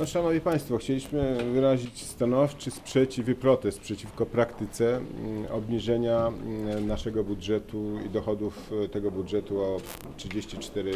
No, Szanowni Państwo, chcieliśmy wyrazić stanowczy sprzeciw i protest przeciwko praktyce mm, obniżenia mm, naszego budżetu i dochodów e, tego budżetu o 34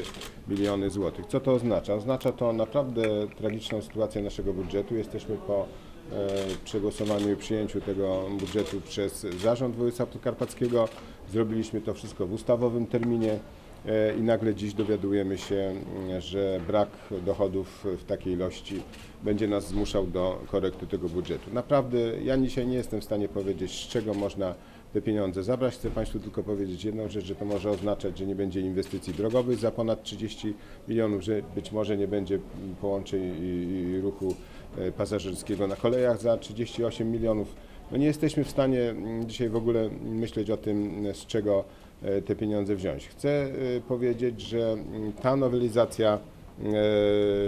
miliony złotych. Co to oznacza? Oznacza to naprawdę tragiczną sytuację naszego budżetu. Jesteśmy po e, przegłosowaniu i przyjęciu tego budżetu przez Zarząd Województwa Podkarpackiego. Zrobiliśmy to wszystko w ustawowym terminie. E, i nagle dziś dowiadujemy się, mm, że brak dochodów w takiej ilości będzie nas zmuszał do korekty tego budżetu. Naprawdę ja dzisiaj nie jestem w stanie powiedzieć, z czego można te pieniądze zabrać. Chcę Państwu tylko powiedzieć jedną rzecz, że to może oznaczać, że nie będzie inwestycji drogowych za ponad 30 milionów, że być może nie będzie połączeń i, ruchu e, pasażerskiego na kolejach za 38 milionów. No nie jesteśmy w stanie mm, dzisiaj w ogóle myśleć o tym, z czego te pieniądze wziąć. Chcę e, powiedzieć, że mm, ta nowelizacja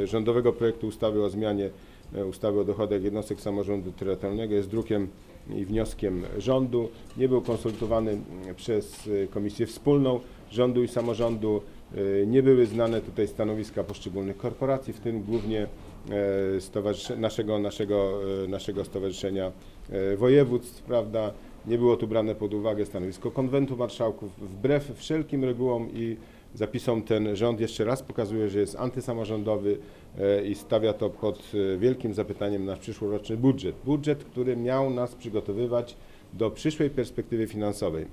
e, rządowego projektu ustawy o zmianie e, ustawy o dochodach jednostek samorządu terytorialnego jest drukiem i wnioskiem rządu. Nie był konsultowany mm, przez e, Komisję Wspólną Rządu i Samorządu. E, Nie były znane tutaj stanowiska poszczególnych korporacji, w tym głównie e, naszego, naszego, e, naszego stowarzyszenia e, województw, prawda? Nie było tu brane pod uwagę stanowisko konwentu marszałków. Wbrew wszelkim regułom i zapisom ten rząd jeszcze raz pokazuje, że jest antysamorządowy e, i stawia to pod e, wielkim zapytaniem nasz przyszłoroczny budżet. Budżet, który miał nas przygotowywać do przyszłej perspektywy finansowej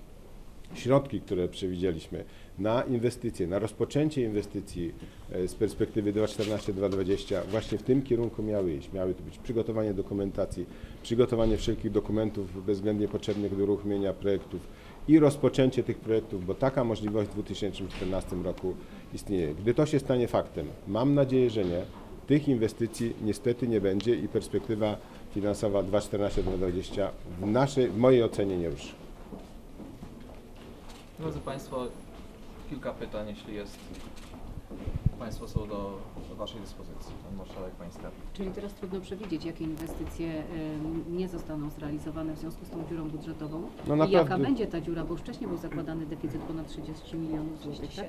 środki, które przewidzieliśmy na inwestycje, na rozpoczęcie inwestycji e, z perspektywy 2014-2020 właśnie w tym kierunku miały iść. Miały to być przygotowanie dokumentacji, przygotowanie wszelkich dokumentów bezwzględnie potrzebnych do uruchomienia projektów i rozpoczęcie tych projektów, bo taka możliwość w 2014 roku istnieje. Gdy to się stanie faktem, mam nadzieję, że nie, tych inwestycji niestety nie będzie i perspektywa finansowa 2014-2020 w, naszej, w mojej ocenie nie ruszy. Drodzy Państwo, kilka pytań, jeśli jest. Państwo są do, do Waszej dyspozycji. Pan marszałek Pańska. Czyli teraz trudno przewidzieć, jakie inwestycje nie zostaną zrealizowane w związku z tą dziurą budżetową. No I jaka naprawdę- będzie ta dziura, bo wcześniej był zakładany deficyt ponad 30 milionów złotych, tak?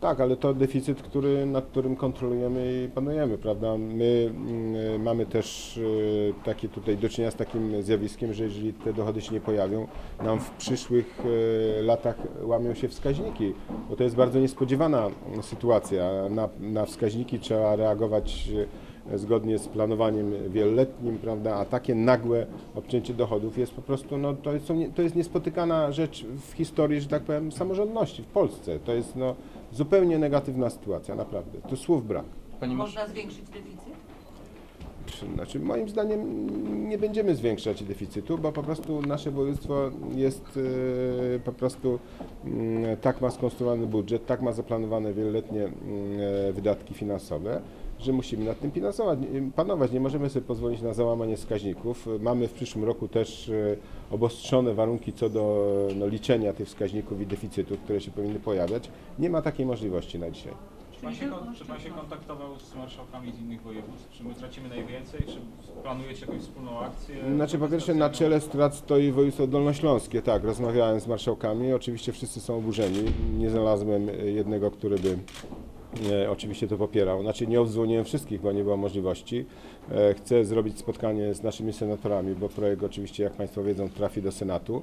Tak, ale to deficyt, który, nad którym kontrolujemy i panujemy, prawda? My mm, mamy też y, takie tutaj do czynienia z takim zjawiskiem, że jeżeli te dochody się nie pojawią, nam w przyszłych y, latach łamią się wskaźniki, bo to jest bardzo niespodziewana sytuacja. Na, na wskaźniki trzeba reagować y, zgodnie z planowaniem wieloletnim, prawda, a takie nagłe obcięcie dochodów jest po prostu, no to jest, to jest niespotykana rzecz w historii, że tak powiem, samorządności w Polsce. To jest no, zupełnie negatywna sytuacja, naprawdę. Tu słów brak. Pani. Można zwiększyć deficyt? Znaczy, moim zdaniem nie będziemy zwiększać deficytu, bo po prostu nasze województwo jest e, po prostu mm, tak ma skonstruowany budżet, tak ma zaplanowane wieloletnie mm, e, wydatki finansowe, że musimy nad tym finansować, panować. Nie możemy sobie pozwolić na załamanie wskaźników. Mamy w przyszłym roku też e, obostrzone warunki co do no, liczenia tych wskaźników i deficytów, które się powinny pojawiać. Nie ma takiej możliwości na dzisiaj. Czy pan, się, kon- czy pan się kontaktował z marszałkami z innych województw? Czy my tracimy najwięcej? Czy planujecie jakąś wspólną akcję? Znaczy po pierwsze na czele strat stoi województwo dolnośląskie, tak, rozmawiałem z marszałkami, oczywiście wszyscy są oburzeni, nie znalazłem jednego, który by e, oczywiście to popierał, znaczy nie obdzwoniłem wszystkich, bo nie było możliwości. E, chcę zrobić spotkanie z naszymi senatorami, bo projekt oczywiście, jak Państwo wiedzą, trafi do Senatu.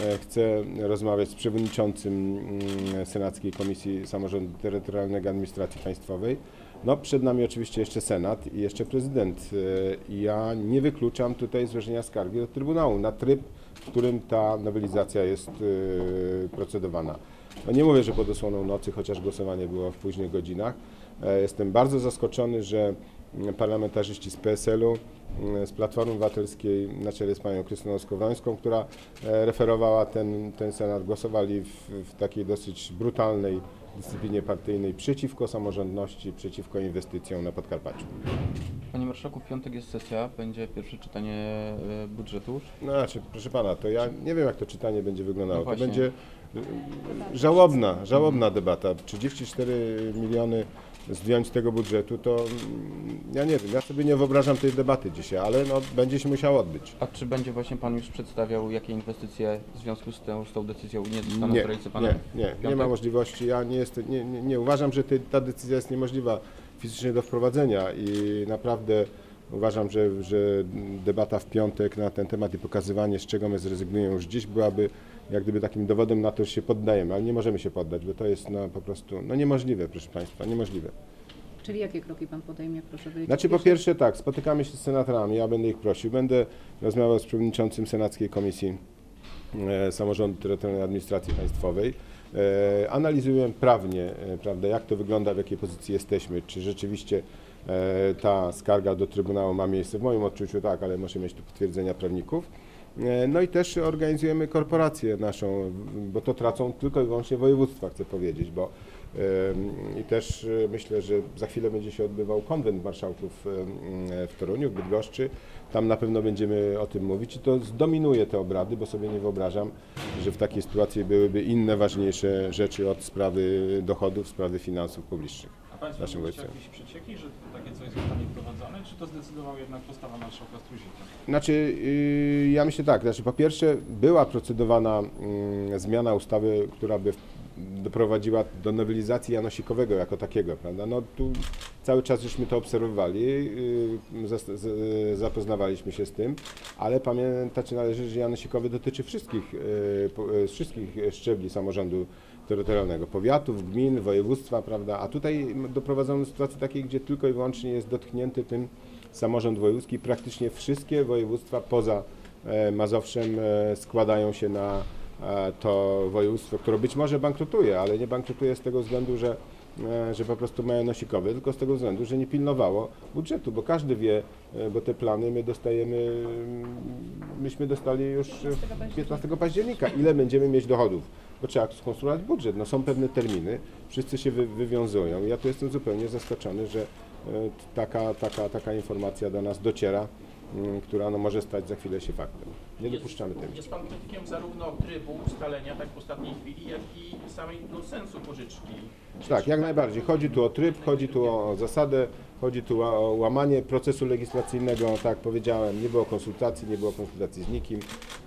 E, Chcę rozmawiać z przewodniczącym mm, Senackiej Komisji Samorządu Terytorialnego Administracji Państwowej. No, przed nami oczywiście jeszcze Senat i jeszcze prezydent. E, ja nie wykluczam tutaj złożenia skargi do Trybunału na tryb, w którym ta nowelizacja jest e, procedowana. No nie mówię, że pod osłoną nocy, chociaż głosowanie było w późnych godzinach. E, Jestem bardzo zaskoczony, że mm, parlamentarzyści z PSL-u, mm, z Platformy Obywatelskiej na czele z panią Krystyną Skowrońską, która e, referowała ten, ten Senat, głosowali w, w takiej dosyć brutalnej dyscyplinie partyjnej przeciwko samorządności, przeciwko inwestycjom na Podkarpaciu. Panie Marszałku, w piątek jest sesja, będzie pierwsze czytanie e, budżetu. No, znaczy, proszę pana, to ja nie wiem, jak to czytanie będzie wyglądało. No to właśnie. będzie y, żałobna, żałobna debata. 34 miliony zdjąć z tego budżetu, to mm, ja nie wiem, ja sobie nie wyobrażam tej debaty dzisiaj, ale no, będzie się musiało odbyć. A czy będzie właśnie Pan już przedstawiał, jakie inwestycje w związku z tą, z tą decyzją nie zostaną Nie, zrealizowane? nie, nie, nie piątek? ma możliwości. Ja nie, jestem, nie, nie, nie uważam, że ty, ta decyzja jest niemożliwa. Fizycznie do wprowadzenia i naprawdę uważam, że, że debata w piątek na ten temat i pokazywanie, z czego my zrezygnujemy już dziś, byłaby jak gdyby takim dowodem na to, że się poddajemy, ale nie możemy się poddać, bo to jest no, po prostu no, niemożliwe, proszę Państwa, niemożliwe. Czyli jakie kroki Pan podejmie, proszę powiedzieć? Znaczy po pierwsze tak, spotykamy się z senatorami, ja będę ich prosił, będę rozmawiał z przewodniczącym Senackiej Komisji e, Samorządu Terytorialnej Administracji Państwowej. E, analizujemy prawnie, e, prawda, jak to wygląda, w jakiej pozycji jesteśmy, czy rzeczywiście e, ta skarga do Trybunału ma miejsce. W moim odczuciu tak, ale muszę mieć tu potwierdzenia prawników. No i też organizujemy korporację naszą, bo to tracą tylko i wyłącznie województwa, chcę powiedzieć, bo I też myślę, że za chwilę będzie się odbywał konwent marszałków w Toruniu, w Bydgoszczy. Tam na pewno będziemy o tym mówić i to zdominuje te obrady, bo sobie nie wyobrażam, że w takiej sytuacji byłyby inne ważniejsze rzeczy od sprawy dochodów, sprawy finansów publicznych. A Państwo Naszym jakieś przecieki, że takie coś zostanie wprowadzone, czy to zdecydował jednak postawa marszałka Struzika? Znaczy, yy, ja myślę tak, znaczy po pierwsze była procedowana mm, zmiana ustawy, która by doprowadziła do nowelizacji janosikowego jako takiego, prawda? No tu cały czas żeśmy to obserwowali, yy, z- zapoznawaliśmy się z tym, ale pamiętać należy, że janosikowy dotyczy wszystkich, po- yy, wszystkich szczebli samorządu terytorialnego, powiatów, gmin, województwa, prawda? A tutaj doprowadzono do sytuacji takiej, gdzie tylko i wyłącznie jest dotknięty tym samorząd wojewódzki. Praktycznie wszystkie województwa poza e, Mazowszem e, składają się na e, to województwo, które być może bankrutuje, ale nie bankrutuje z tego względu, że, że po prostu mają nosikowy, tylko z tego względu, że nie pilnowało budżetu, bo każdy wie, e, bo te plany my dostajemy, mm, myśmy dostali już e, 15 października, ile będziemy mieć dochodów, bo trzeba skonstruować budżet. No są pewne terminy, wszyscy się wy, wywiązują. Ja tu jestem zupełnie zaskoczony, że e, taka, taka, taka informacja do nas dociera, która no, może stać za chwilę się faktem. Nie dopuszczamy tego. Jest Pan krytykiem zarówno trybu ustalenia, tak w ostatniej chwili, jak i samego sensu pożyczki. Tak, jak najbardziej. Chodzi tu o tryb, chodzi tu o zasadę, chodzi tu o łamanie procesu legislacyjnego, tak jak powiedziałem, nie było konsultacji, nie było konsultacji z nikim,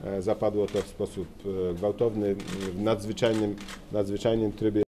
E, zapadło to w sposób e, gwałtowny, w nadzwyczajnym, nadzwyczajnym trybie.